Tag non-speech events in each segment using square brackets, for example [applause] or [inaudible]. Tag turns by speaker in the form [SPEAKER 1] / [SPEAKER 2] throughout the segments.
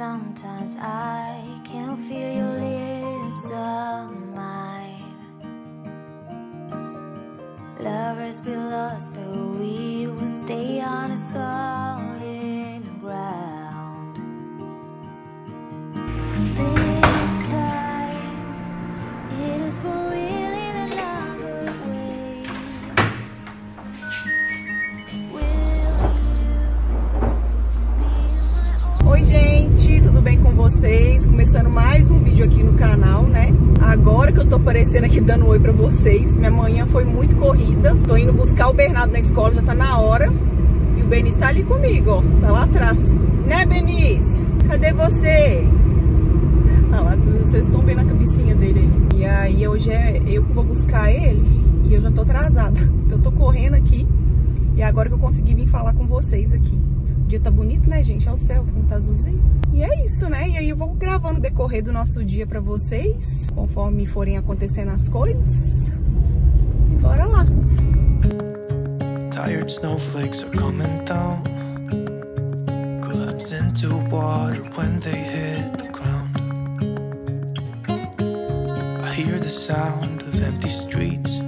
[SPEAKER 1] sometimes I can feel your lips on mine. Lovers be lost, but we will stay on a solid
[SPEAKER 2] oi pra vocês. Minha manhã foi muito corrida. Tô indo buscar o Bernardo na escola, já tá na hora. E o Benício tá ali comigo, ó. Tá lá atrás. Né Benício? Cadê você? Ah lá, vocês estão vendo a cabecinha dele aí. E aí hoje é eu que vou buscar ele. E eu já tô atrasada. [laughs] Então eu tô correndo aqui. E agora que eu consegui vir falar com vocês aqui. O dia tá bonito, né, gente? É o céu não tá azulzinho. E é isso, né? E aí eu vou gravando o decorrer do nosso dia pra vocês, conforme forem acontecendo as coisas. E bora lá.
[SPEAKER 3] Tired snowflakes are coming down. Collapse into water when they hit the ground. I hear the sound of empty streets.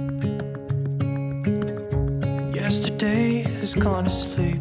[SPEAKER 3] Yesterday has gone to sleep.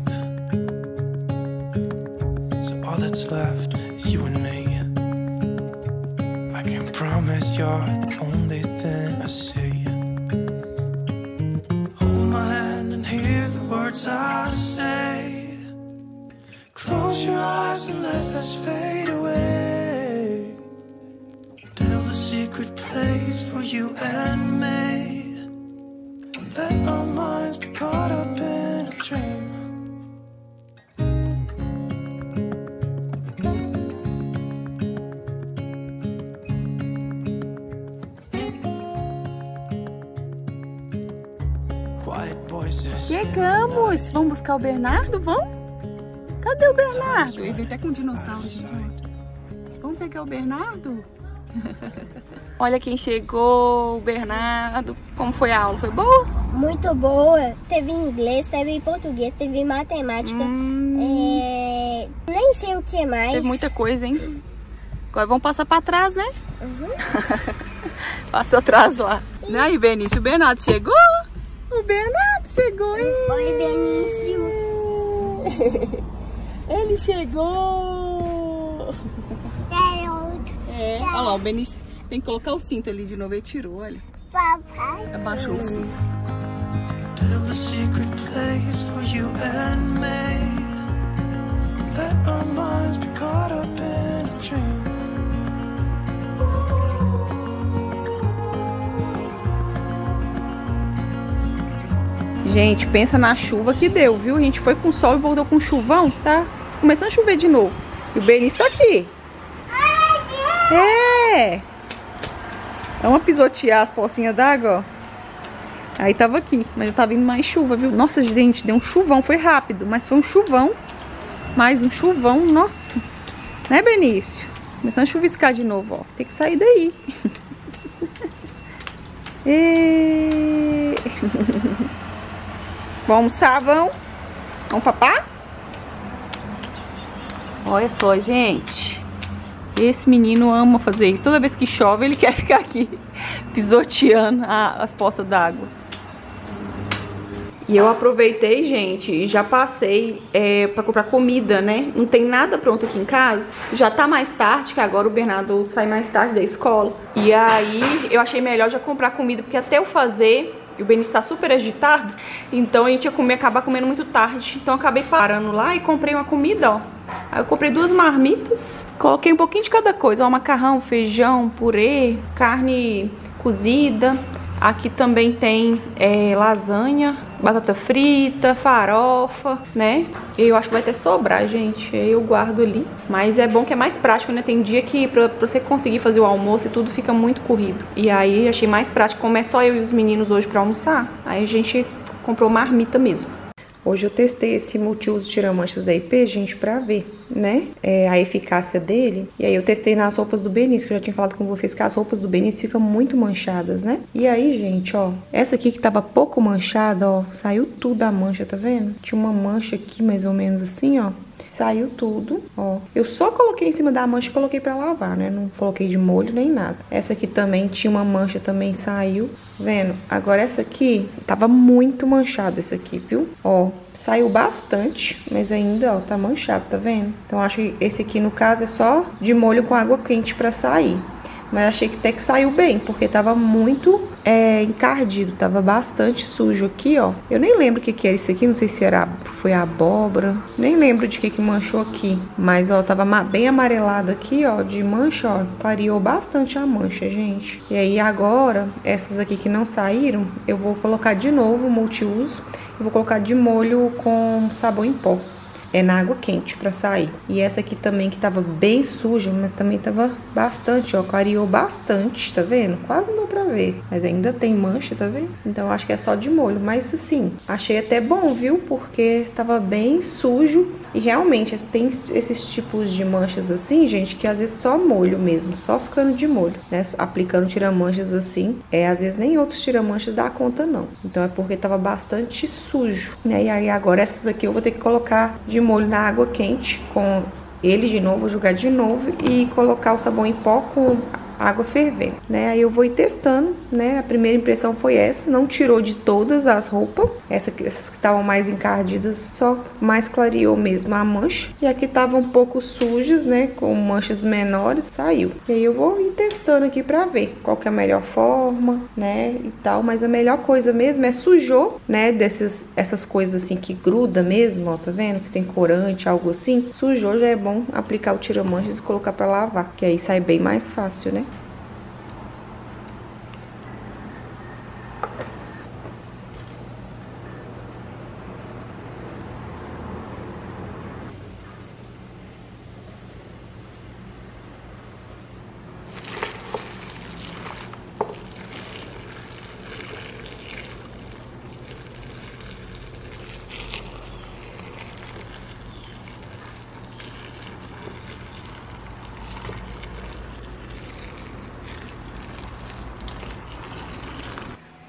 [SPEAKER 2] Chegamos! Vamos buscar o Bernardo? Vamos? Cadê o Bernardo? Eu vi até com um dinossauro. Vamos pegar o Bernardo? [laughs] Olha quem chegou, o Bernardo. Como foi a aula? Foi boa?
[SPEAKER 4] Muito boa. Teve inglês, teve português, teve matemática.
[SPEAKER 2] Hum,
[SPEAKER 4] É, Nem sei o que mais.
[SPEAKER 2] Teve muita coisa, hein? Agora vamos passar pra trás, né?
[SPEAKER 4] Uhum. [laughs]
[SPEAKER 2] Passa atrás lá. E aí, Benício, o Bernardo chegou? O Bernardo chegou?
[SPEAKER 4] Oi, Benício. [laughs]
[SPEAKER 2] Ele chegou! É, olha lá, o Benício tem que colocar o cinto ali de novo. Ele tirou, olha.
[SPEAKER 4] Papai.
[SPEAKER 2] Abaixou o cinto.
[SPEAKER 3] Build a secret place for you and me.
[SPEAKER 2] Gente, pensa na chuva que deu, viu? A gente foi com sol e voltou com chuvão, tá? Começando a chover de novo. E o Benício tá aqui. É! Vamos pisotear as pocinhas d'água, ó. Aí tava aqui, mas já tá vindo mais chuva, viu? Nossa, gente, deu um chuvão, foi rápido, mas foi um chuvão. Mais um chuvão, nossa. Né, Benício? Começando a chuviscar de novo, ó. Tem que sair daí. [laughs] e... [laughs] Vamos almoçar, vão? Vamos papar? Olha só, gente. Esse menino ama fazer isso. Toda vez que chove, ele [laughs] quer ficar aqui pisoteando a, as poças d'água. E eu aproveitei, gente, e já passei é, pra comprar comida, né? Não tem nada pronto aqui em casa. Já tá mais tarde, que agora o Bernardo sai mais tarde da escola. E aí eu achei melhor já comprar comida, porque até eu fazer o Benício tá super agitado, então a gente ia comer, acabar comendo muito tarde. Então acabei parando lá e comprei uma comida, ó. Aí eu comprei duas marmitas, coloquei um pouquinho de cada coisa, ó, macarrão, feijão, purê, carne cozida. Aqui também tem é, lasanha, batata frita, farofa, né? Eu acho que vai até sobrar, gente. Eu guardo ali. Mas é bom que é mais prático, né? Tem dia que pra, pra, você conseguir fazer o almoço e tudo fica muito corrido. E aí achei mais prático, como é só eu e os meninos hoje pra almoçar. Aí a gente comprou marmita mesmo. Hoje eu testei esse multiuso tiramanchas da IP, gente, pra ver, né, é, a eficácia dele. E aí eu testei nas roupas do Benício, que eu já tinha falado com vocês que as roupas do Benício ficam muito manchadas, né? E aí, gente, ó, essa aqui que tava pouco manchada, ó, saiu tudo a mancha, tá vendo? Tinha uma mancha aqui, mais ou menos assim, ó. Saiu tudo, ó. Eu só coloquei em cima da mancha e coloquei pra lavar, né? Não coloquei de molho nem nada. Essa aqui também tinha uma mancha, também saiu. Vendo? Agora essa aqui, tava muito manchada essa aqui, viu? Ó, saiu bastante, mas ainda, ó, tá manchado, tá vendo? Então acho que esse aqui, no caso, é só de molho com água quente pra sair. Mas achei que até que saiu bem, porque tava muito é, encardido, tava bastante sujo aqui, ó. Eu nem lembro o que que era isso aqui, não sei se era, foi abóbora, nem lembro de que que manchou aqui. Mas, ó, tava bem amarelado aqui, ó, de mancha, ó, clareou bastante a mancha, gente. E aí agora, essas aqui que não saíram, eu vou colocar de novo multiuso. Eu vou colocar de molho com sabão em pó é na água quente para sair. E essa aqui também que tava bem suja, mas também tava bastante, ó, clareou bastante, tá vendo? Quase não dá pra ver, mas ainda tem mancha, tá vendo? Então acho que é só de molho, mas assim, achei até bom, viu? Porque tava bem sujo e realmente tem esses tipos de manchas assim, gente, que às vezes só molho mesmo, só ficando de molho, né? Aplicando tiramanchas assim, é às vezes nem outros tiramanchas dá conta não. Então é porque tava bastante sujo, né? E aí agora essas aqui eu vou ter que colocar de molho na água quente com ele de novo, jogar de novo e colocar o sabão em pó com água fervendo, né? Aí eu vou testando, né? A primeira impressão foi essa, não tirou de todas as roupas, essa, essas que estavam mais encardidas, só mais clareou mesmo a mancha. E aqui estavam um pouco sujas, né? Com manchas menores, saiu. E aí eu vou ir testando aqui pra ver qual que é a melhor forma, né? E tal, mas a melhor coisa mesmo é sujou, né? Dessas essas coisas assim que gruda mesmo, ó, tá vendo? Que tem corante, algo assim. Sujou, já é bom aplicar o tira-manchas e colocar pra lavar, que aí sai bem mais fácil, né?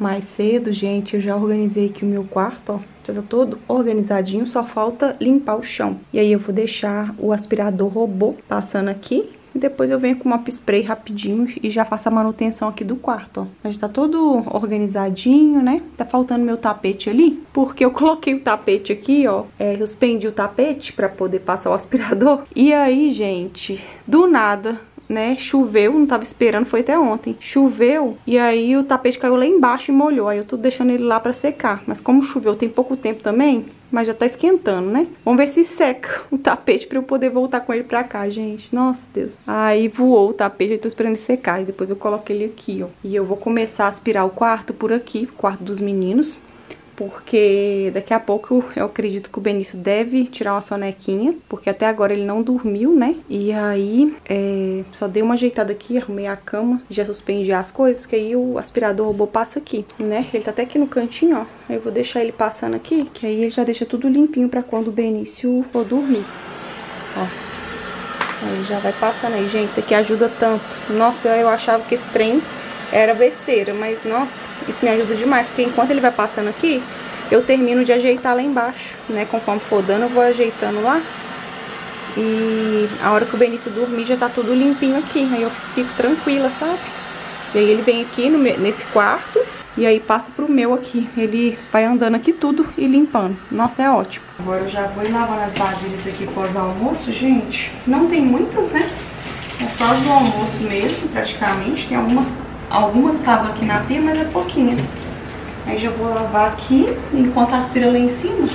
[SPEAKER 2] Mais cedo, gente, eu já organizei aqui o meu quarto, ó. Já tá todo organizadinho, só falta limpar o chão. E aí eu vou deixar o aspirador robô passando aqui. E depois eu venho com uma spray rapidinho e já faço a manutenção aqui do quarto, ó. Já tá todo organizadinho, né? Tá faltando meu tapete ali, porque eu [laughs] coloquei o tapete aqui, ó. É, eu suspendi o tapete pra poder passar o aspirador. E aí, gente, do nada né, choveu, não tava esperando, foi até ontem. Choveu e aí o tapete caiu lá embaixo e molhou. Aí eu tô deixando ele lá pra secar. Mas como choveu tem pouco tempo também, mas já tá esquentando, né? Vamos ver se seca [laughs] o tapete pra eu poder voltar com ele pra cá, gente. Nossa, Deus. Aí voou o tapete, eu tô esperando ele secar. E depois eu coloco ele aqui, ó. E eu vou começar a aspirar o quarto por aqui, o quarto dos meninos porque daqui a pouco eu acredito que o Benício deve tirar uma sonequinha, porque até agora ele não dormiu, né? E aí, é, só dei uma ajeitada aqui, arrumei a cama, já suspendi as coisas, que aí o aspirador robô passa aqui, né? Ele tá até aqui no cantinho, ó. Eu vou deixar ele passando aqui, que aí ele já deixa tudo limpinho pra quando o Benício for dormir. Ó. Aí já vai passando aí, gente, isso aqui ajuda tanto. Nossa, eu achava que esse trem era besteira, mas nossa, isso me ajuda demais, porque enquanto ele vai passando aqui, eu termino de ajeitar lá embaixo, né? Conforme for dando, eu vou ajeitando lá. E a hora que o Benício dormir, já tá tudo limpinho aqui. Aí eu fico tranquila, sabe? E aí ele vem aqui no, nesse quarto e aí passa pro meu aqui. Ele vai andando aqui tudo e limpando. Nossa, é ótimo. Agora eu já vou lavando as vasilhas aqui pós-almoço, gente. Não tem muitas, né? É só as do almoço mesmo, praticamente. Tem algumas Algumas estavam aqui na pia, mas é pouquinho. Aí já vou lavar aqui, enquanto aspira lá em cima,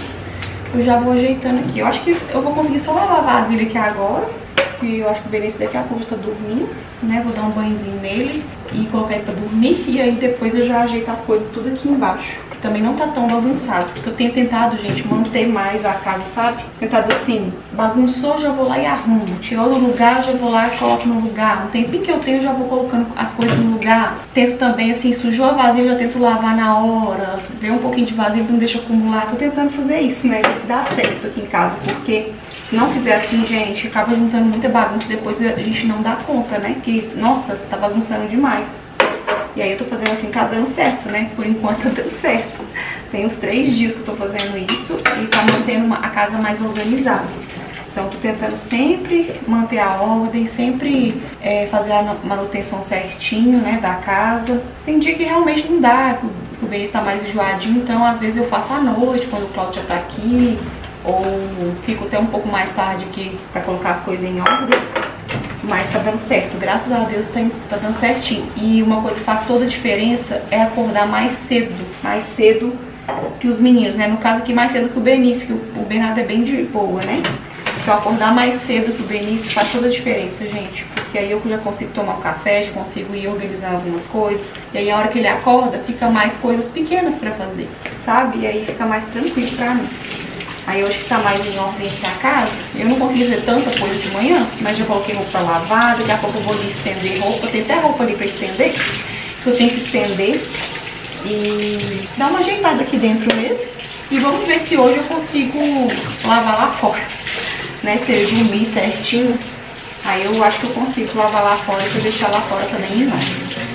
[SPEAKER 2] eu já vou ajeitando aqui. Eu acho que eu vou conseguir só lavar a vasilha aqui agora, que eu acho que o Benício daqui a pouco já tá dormindo, né? Vou dar um banhozinho nele e colocar ele pra dormir. E aí depois eu já ajeito as coisas tudo aqui embaixo também não tá tão bagunçado. Porque eu tenho tentado, gente, manter mais a casa, sabe? Tentado assim, bagunçou, já vou lá e arrumo. Tirou do lugar, já vou lá e coloco no lugar. Um tempinho que eu tenho, já vou colocando as coisas no lugar. Tento também, assim, sujou a vasilha, já tento lavar na hora. Ver um pouquinho de vasilha pra não deixar acumular. Tô tentando fazer isso, né? Se dá certo aqui em casa, porque... Se não fizer assim, gente, acaba juntando muita bagunça depois a gente não dá conta, né? Que, nossa, tá bagunçando demais. E aí eu tô fazendo assim, tá dando certo, né? Por enquanto [laughs] tá dando certo. Tem uns três dias que eu tô fazendo isso e tá mantendo uma, a casa mais organizada. Então tô tentando sempre manter a ordem, sempre é, fazer a manutenção certinho, né, da casa. Tem dia que realmente não dá, o Benício tá mais enjoadinho, então às vezes eu faço à noite, quando o Claudio já tá aqui, ou fico até um pouco mais tarde aqui pra colocar as coisas em ordem. Mas tá dando certo, graças a Deus tá, tá dando certinho. E uma coisa que faz toda a diferença é acordar mais cedo, mais cedo que os meninos, né? No caso aqui mais cedo que o Benício, que o Bernardo é bem de boa, né? Então acordar mais cedo que o Benício faz toda a diferença, gente. Porque aí eu já consigo tomar um café, já consigo ir organizar algumas coisas. E aí a hora que ele acorda, fica mais coisas pequenas pra fazer, sabe? E aí fica mais tranquilo pra mim. Aí hoje que tá mais em ordem aqui a casa, eu não consegui fazer tanta coisa de manhã, mas já coloquei roupa pra lavar, daqui a pouco eu vou ali estender roupa, tem até roupa ali pra estender, que eu tenho que estender. E dar uma ajeitada aqui dentro mesmo. E vamos ver se hoje eu consigo lavar lá fora, né, se eu dormir certinho, aí eu acho que eu consigo lavar lá fora, se eu deixar lá fora também em ordem.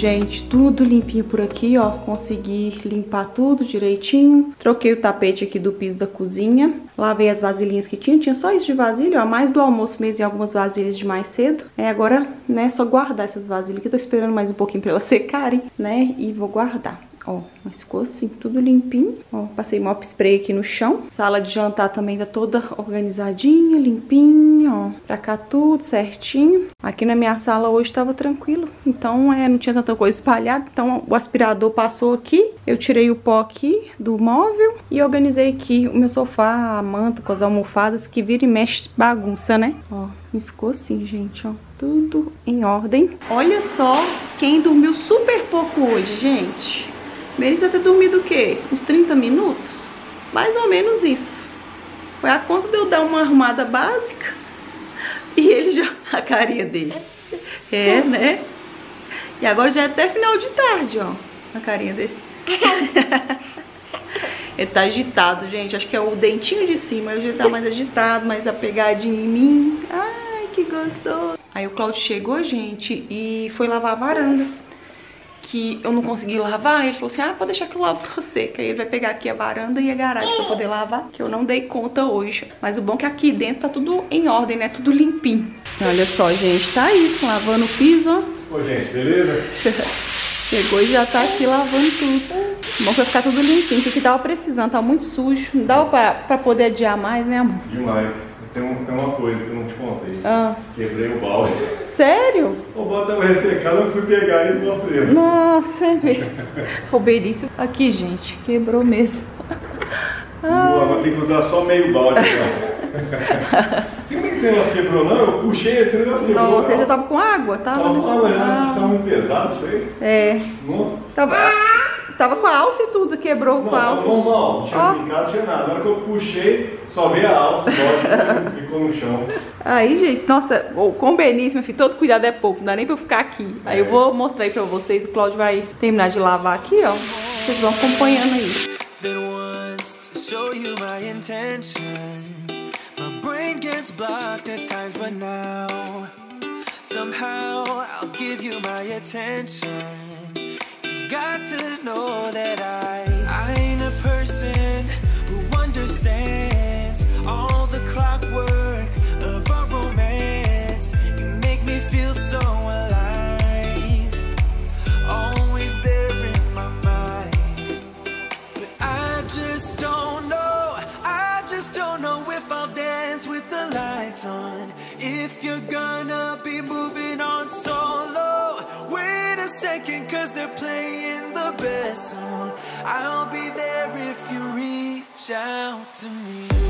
[SPEAKER 2] Gente, tudo limpinho por aqui, ó. Consegui limpar tudo direitinho. Troquei o tapete aqui do piso da cozinha. Lavei as vasilhinhas que tinha. Tinha só isso de vasilha, ó. Mais do almoço mesmo e algumas vasilhas de mais cedo. É, agora, né, só guardar essas vasilhas aqui. Tô esperando mais um pouquinho pra elas [laughs] secarem, né? E vou guardar. Ó, mas ficou assim, tudo limpinho. Ó, passei mop spray aqui no chão. Sala de jantar também tá toda organizadinha, limpinha, ó. Pra cá tudo certinho. Aqui na minha sala hoje tava tranquilo. Então, é, não tinha tanta coisa espalhada. Então, o aspirador passou aqui. Eu tirei o pó aqui do móvel. E organizei aqui o meu sofá, a manta com as almofadas. Que vira e mexe bagunça, né? Ó, e ficou assim, gente, ó. Tudo em ordem. Olha só quem dormiu super pouco hoje, gente. Melissa ter dormido o quê? Uns 30 minutos? Mais ou menos isso. Foi a conta de eu dar uma arrumada básica [laughs] e ele já... [laughs] a carinha dele. É, né? E agora já é até final de tarde, ó. A carinha dele. [laughs] ele tá agitado, gente. Acho que é o dentinho de cima. Ele já tá mais agitado, mais apegadinho em mim. Ai, que gostoso. Aí o Claudio chegou, gente, e foi lavar a varanda que eu não consegui lavar, ele falou assim, ah, pode deixar que eu lavo pra você, que aí ele vai pegar aqui a varanda e a garagem pra poder lavar, que eu não dei conta hoje. Mas o bom é que aqui dentro tá tudo em ordem, né, tudo limpinho. Olha só, gente, tá aí, lavando o piso, ó.
[SPEAKER 5] Oi, gente, beleza? [laughs]
[SPEAKER 2] Chegou e já tá aqui lavando tudo. Bom que vai ficar tudo limpinho, que tava precisando, tá muito sujo. Não dava pra, pra poder adiar mais, né, amor?
[SPEAKER 5] Demais. Tem, um, tem uma coisa que eu não te contei.
[SPEAKER 2] Ah.
[SPEAKER 5] Quebrei o balde.
[SPEAKER 2] Sério?
[SPEAKER 5] O balde tava ressecado, eu fui pegar ele e mostrei.
[SPEAKER 2] Nossa, é mesmo. Roubeirício. Aqui, gente, quebrou mesmo.
[SPEAKER 5] Ah. Vou ter que usar só meio balde agora. Como é que esse negócio quebrou, não? Eu puxei esse negócio quebrou.
[SPEAKER 2] Não, você já tava com água? Tava,
[SPEAKER 5] Tava
[SPEAKER 2] né?
[SPEAKER 5] com água, né?
[SPEAKER 2] Ah.
[SPEAKER 5] Tava muito pesado isso aí.
[SPEAKER 2] É.
[SPEAKER 5] Não,
[SPEAKER 2] Tava, tava com a alça e tudo, quebrou
[SPEAKER 5] não
[SPEAKER 2] com a alça.
[SPEAKER 5] normal. Não tinha picado, não tinha nada. Na hora que eu puxei, só veio a alça, o ficou no chão.
[SPEAKER 2] Aí, gente, nossa, o com Benício, meu filho, todo cuidado é pouco, não dá nem pra eu ficar aqui. Aí eu vou mostrar aí pra vocês, o Cláudio vai terminar de lavar aqui, ó. Vocês vão acompanhando aí.
[SPEAKER 3] Then once to show you my intention. My brain gets blocked at times, but now somehow I'll give you my attention. Got to know that I I ain't a person who understands all the clockwork of our romance. You make me feel so alive, always there in my mind. But I just don't know. I just don't know if I'll dance with the lights on. If you're gonna be moving on solo. Second, cause they're playing the best song. I'll be there if you reach out to me.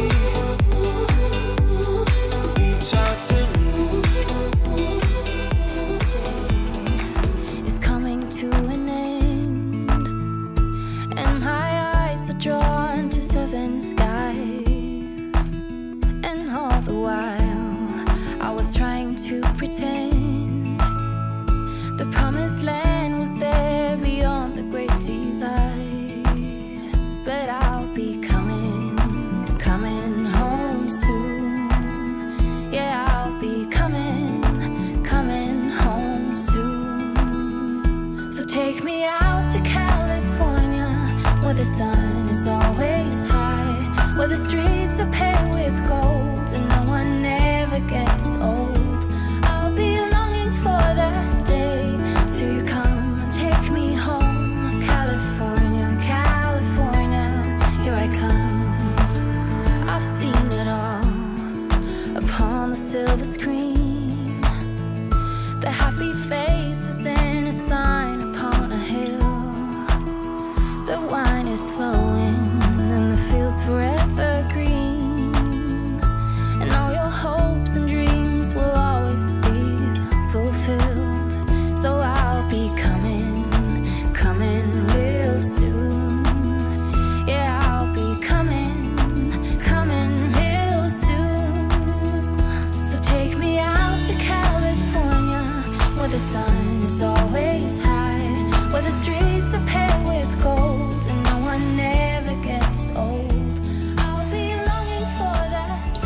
[SPEAKER 6] The sun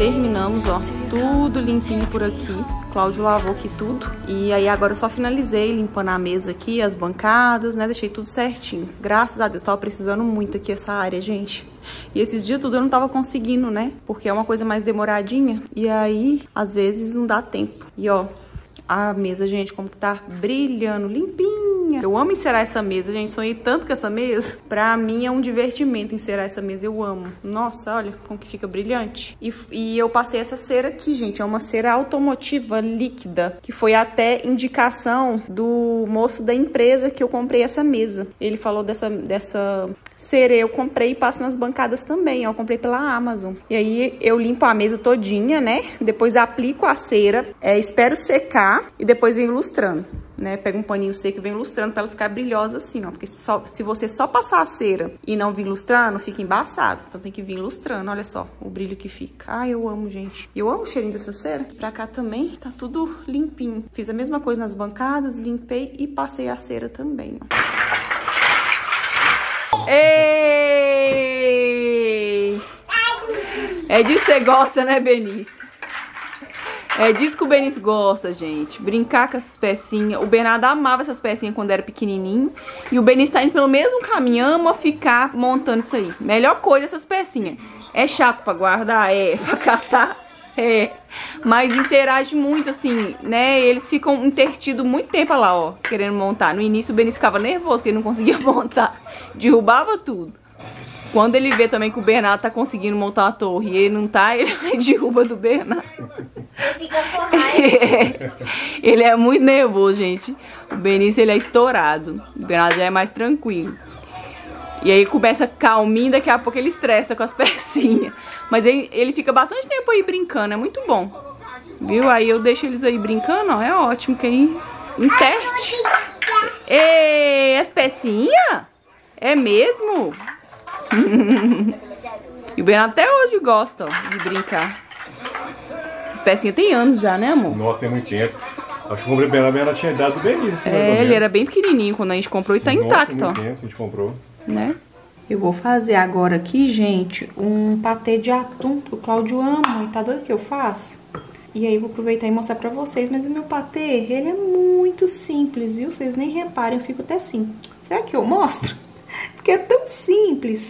[SPEAKER 2] Terminamos, ó, tudo limpinho por aqui. Cláudio lavou aqui tudo. E aí agora eu só finalizei limpando a mesa aqui, as bancadas, né? Deixei tudo certinho. Graças a Deus, tava precisando muito aqui essa área, gente. E esses dias tudo eu não tava conseguindo, né? Porque é uma coisa mais demoradinha. E aí, às vezes, não dá tempo. E ó, a mesa, gente, como que tá brilhando, limpinha. Eu amo encerar essa mesa, gente. Sonhei tanto com essa mesa. Pra mim é um divertimento encerar essa mesa. Eu amo. Nossa, olha como que fica brilhante. E, e eu passei essa cera aqui, gente. É uma cera automotiva líquida. Que foi até indicação do moço da empresa que eu comprei essa mesa. Ele falou dessa, dessa cera. Eu comprei e passo nas bancadas também. Eu comprei pela Amazon. E aí eu limpo a mesa todinha, né? Depois aplico a cera. É, espero secar e depois venho ilustrando né? Pega um paninho seco e vem ilustrando pra ela ficar brilhosa assim, ó. Porque só, se você só passar a cera e não vir ilustrando, fica embaçado. Então tem que vir ilustrando, olha só o brilho que fica. Ai, eu amo, gente. Eu amo o cheirinho dessa cera. Pra cá também tá tudo limpinho. Fiz a mesma coisa nas bancadas, limpei e passei a cera também, ó. Ei! É disso que você gosta, né, Benício? É disso que o Benício gosta, gente. Brincar com essas pecinhas. O Bernardo amava essas pecinhas quando era pequenininho. E o Benício tá indo pelo mesmo caminho. Ama ficar montando isso aí. Melhor coisa essas pecinhas. É chato pra guardar? É. [laughs] Pra catar? É. Mas interage muito, assim, né? Eles ficam intertidos muito tempo lá, ó. Querendo montar. No início o Benício ficava nervoso, que ele não conseguia [laughs] montar. Derrubava tudo. Quando ele vê também que o Bernardo tá conseguindo montar a torre e ele não tá, ele [laughs] vai derruba do Bernardo.
[SPEAKER 4] Ele fica com raiva. [laughs]
[SPEAKER 2] ele é muito nervoso, gente. O Benício, ele é estourado. O Bernardo já é mais tranquilo. E aí começa calminho, daqui a pouco ele estressa com as [laughs] pecinhas. Mas ele, ele fica bastante tempo aí brincando, é muito bom. Viu? Aí eu deixo eles aí brincando, ó, é ótimo, que aí interte. Ei, as pecinhas? É mesmo? E o Bernardo até hoje gosta ó, de brincar. Essas pecinhas tem anos já, né, amor?
[SPEAKER 5] Nossa, tem muito tempo. Acho que eu comprei bem, ela tinha idade do Benício. ou
[SPEAKER 2] É, ele era bem pequenininho quando a gente comprou e tá
[SPEAKER 5] Nossa,
[SPEAKER 2] intacto,
[SPEAKER 5] tem
[SPEAKER 2] ó.
[SPEAKER 5] muito tempo que a gente comprou.
[SPEAKER 2] né? Eu vou fazer agora aqui, gente, um patê de atum que o Cláudio ama e tá doido que eu faço. E aí vou aproveitar e mostrar pra vocês, mas o meu patê, ele é muito simples, viu? Vocês nem reparem, eu fico até assim. Será que eu mostro? Porque é tão simples,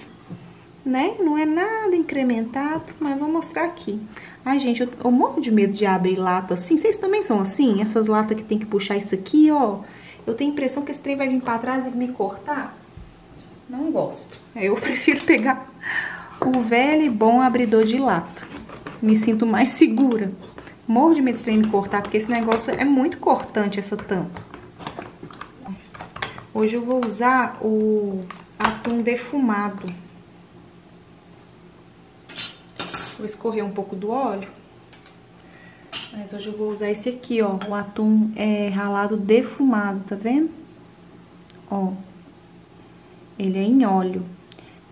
[SPEAKER 2] né? Não é nada incrementado, mas vou mostrar aqui. Ai, gente, eu, eu morro de medo de abrir lata assim. Vocês também são assim? Essas latas que tem que puxar isso aqui, ó. Eu tenho a impressão que esse trem vai vir pra trás e me cortar. Não gosto. Eu [laughs] prefiro pegar o velho e bom abridor de lata. me sinto mais segura. Morro de medo de me cortar, porque esse negócio é muito cortante, essa tampa. Hoje eu vou usar o atum defumado. Vou escorrer um pouco do óleo. Mas hoje eu vou usar esse aqui, ó. O atum é ralado defumado, tá vendo? Ó. Ele é em óleo.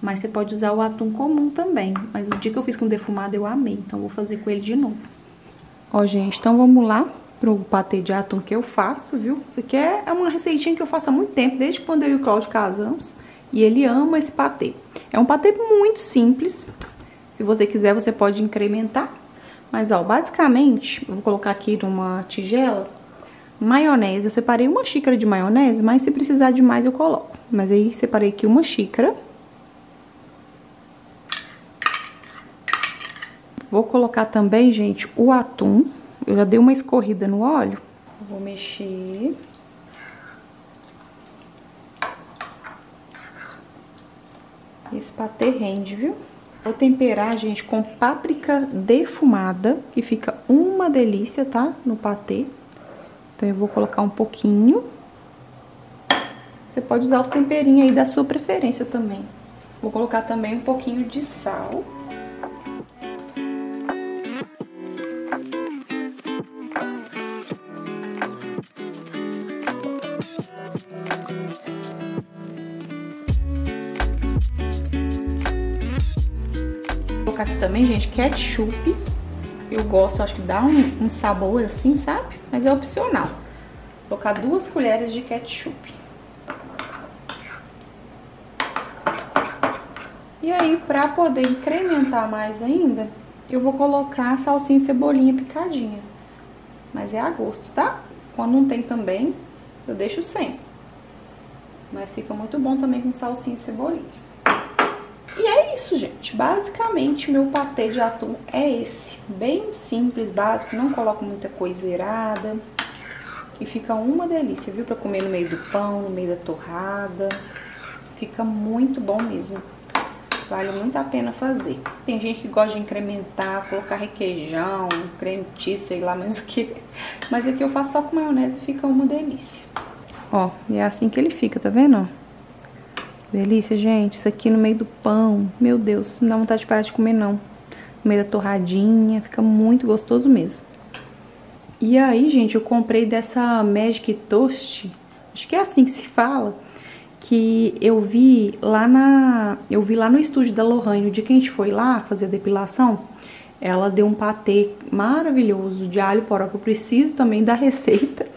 [SPEAKER 2] Mas você pode usar o atum comum também. Mas o dia que eu fiz com defumado eu amei. Então vou fazer com ele de novo. Ó, gente, então vamos lá pro patê de atum que eu faço, viu? Isso aqui é uma receitinha que eu faço há muito tempo, desde quando eu e o Cláudio casamos. E ele ama esse patê. É um patê muito simples. Se você quiser, você pode incrementar. Mas, ó, basicamente, eu vou colocar aqui numa tigela maionese. Eu separei uma xícara de maionese, mas se precisar de mais eu coloco. Mas aí, separei aqui uma xícara. Vou colocar também, gente, o atum. Eu já dei uma escorrida no óleo. Vou mexer. Esse patê rende, viu? Vou temperar, gente, com páprica defumada, que fica uma delícia, tá? No patê. Então, eu vou colocar um pouquinho. Você pode usar os temperinhos aí da sua preferência também. Vou colocar também um pouquinho de sal. Também, gente, ketchup. Eu gosto, acho que dá um, um sabor assim, sabe? Mas é opcional. Vou colocar duas colheres de ketchup. E aí, pra poder incrementar mais ainda, eu vou colocar salsinha e cebolinha picadinha. Mas é a gosto, tá? Quando não tem também, eu deixo sem. Mas fica muito bom também com salsinha e cebolinha. Isso, gente. Basicamente, meu patê de atum é esse. Bem simples, básico, não coloco muita coisa errada. E fica uma delícia, viu? Pra comer no meio do pão, no meio da torrada. Fica muito bom mesmo. Vale muito a pena fazer. Tem gente que gosta de incrementar, colocar requeijão, creme cheese, sei lá mais [laughs] o que. Mas aqui eu faço só com maionese e fica uma delícia. Ó, e é assim que ele fica, tá vendo? Delícia, gente. Isso aqui no meio do pão. Meu Deus, não dá vontade de parar de comer, não. No meio da torradinha. Fica muito gostoso mesmo. E aí, gente, eu comprei dessa Magic Toast. Acho que é assim que se fala. Que eu vi lá na... Eu vi lá no estúdio da Lohane. O dia que a gente foi lá fazer a depilação, ela deu um patê maravilhoso de alho poró. Que eu preciso também da [laughs] receita.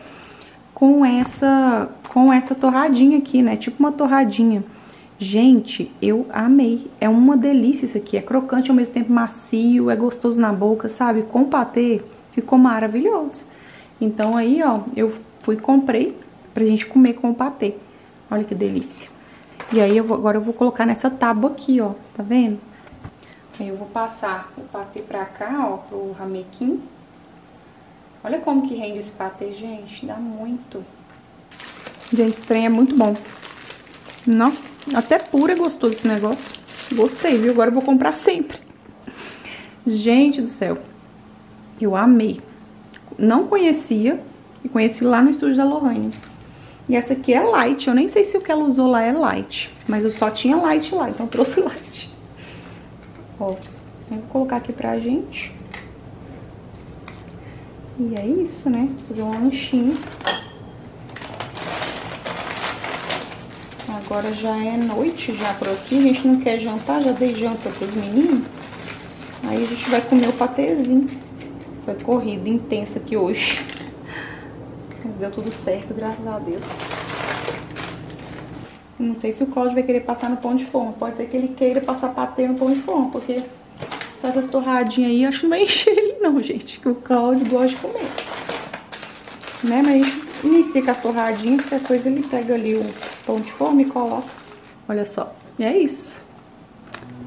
[SPEAKER 2] Com essa, com essa torradinha aqui, né? Tipo uma torradinha. Gente, eu amei. É uma delícia isso aqui. É crocante ao mesmo tempo macio, é gostoso na boca, sabe? Com patê, ficou maravilhoso. Então aí, ó, eu fui comprei pra gente comer com o patê. Olha que delícia. E aí, eu vou, agora eu vou colocar nessa tábua aqui, ó, tá vendo? Aí eu vou passar o patê pra cá, ó, pro ramequim. Olha como que rende esse patê, gente. Dá muito. Gente, esse trem é muito bom. Não? Até puro é gostoso esse negócio. Gostei, viu? Agora eu vou comprar sempre. Gente do céu. Eu amei. Não conhecia. E conheci lá no estúdio da Lohane. E essa aqui é light. Eu nem sei se o que ela usou lá é light. Mas eu só tinha light lá, então eu trouxe [laughs] light. Ó, vou colocar aqui pra gente. E é isso, né? Fazer um lanchinho. Agora já é noite já por aqui, a gente não quer jantar, já dei janta pros meninos. Aí a gente vai comer o patezinho. Foi corrida intensa aqui hoje. Mas deu tudo certo, graças a Deus. Não sei se o Cláudio vai querer passar no pão de forma. Pode ser que ele queira passar patê no pão de forma, porque só essas torradinhas aí, acho que não vai [laughs] encher ele não, gente. Que o Cláudio gosta de comer. Né, mas inicia com as torradinhas, qualquer coisa ele pega ali o pão de forma e coloca. Olha só. E é isso.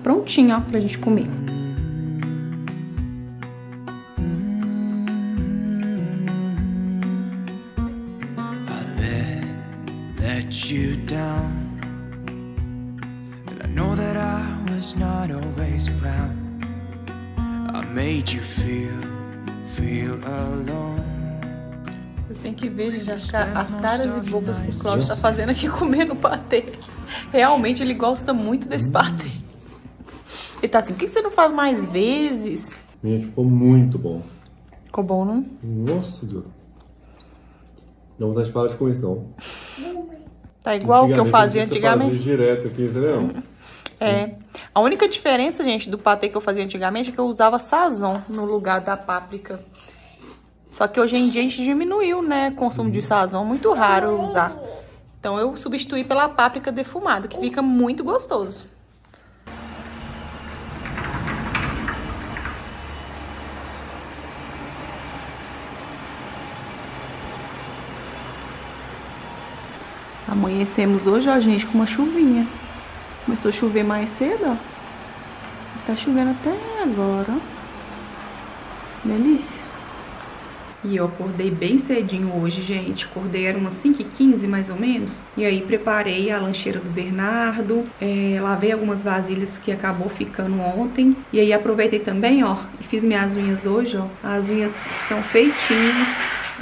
[SPEAKER 2] Prontinho, ó, pra gente comer.
[SPEAKER 3] you down. And I know that I was not always around. I made you feel, feel alone.
[SPEAKER 2] Vocês têm que ver, gente, as, ca- as caras e bocas que o Cláudio tá fazendo aqui [laughs] comendo patê. Realmente ele gosta muito desse patê. Ele tá assim, por que você não faz mais vezes?
[SPEAKER 5] Gente, ficou muito bom.
[SPEAKER 2] Ficou bom, não?
[SPEAKER 5] Nossa, Deus. Não vontade de parar de comer isso, não.
[SPEAKER 2] Tá igual o que eu fazia antigamente.
[SPEAKER 5] Fazia direto aqui, você lembra? [laughs]
[SPEAKER 2] É. A única diferença, gente, do patê que eu fazia antigamente é que eu usava sazon no lugar da páprica. Só que hoje em dia a gente diminuiu, né, o consumo de sazon, muito raro usar. Então eu substituí pela páprica defumada, que fica muito gostoso. Amanhecemos hoje, ó, gente, com uma chuvinha. Começou a chover mais cedo, ó. Tá chovendo até agora, ó. Delícia. E eu acordei bem cedinho hoje, gente. Acordei, era umas 5h15 mais ou menos. E aí preparei a lancheira do Bernardo. é, lavei algumas vasilhas que acabou ficando ontem. E aí aproveitei também, ó. E fiz minhas unhas hoje, ó. As unhas estão feitinhas.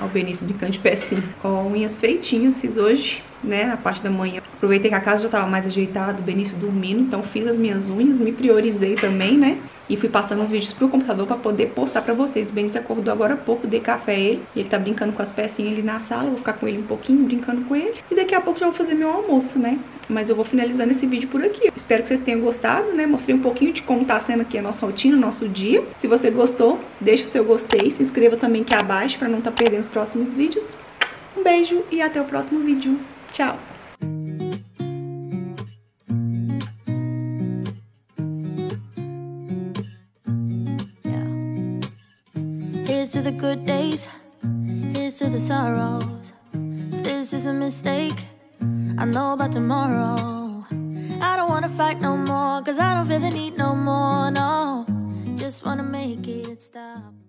[SPEAKER 2] Ó, o Benício brincando de pecinho. Ó, unhas feitinhas fiz hoje, né? Na parte da manhã. Aproveitei que a casa já tava mais ajeitada, o Benício dormindo. Então fiz as minhas unhas, me priorizei também, né? E fui passando os vídeos pro computador pra poder postar pra vocês. O Benício acordou agora há pouco, dei café a ele. Ele tá brincando com as pecinhas ali na sala. Vou ficar com ele um pouquinho, brincando com ele. E daqui a pouco já vou fazer meu almoço, né? Mas eu vou finalizando esse vídeo por aqui. Espero que vocês tenham gostado, né? Mostrei um pouquinho de como tá sendo aqui a nossa rotina, o nosso dia. Se você gostou, deixa o seu gostei. Se inscreva também aqui abaixo pra não estar perdendo os próximos vídeos. Um beijo e até o próximo vídeo. Tchau!
[SPEAKER 1] The good days, here's to the sorrows. If this is a mistake, I know about tomorrow. I don't wanna fight no more, cause I don't feel the need no more, no. Just wanna make it stop.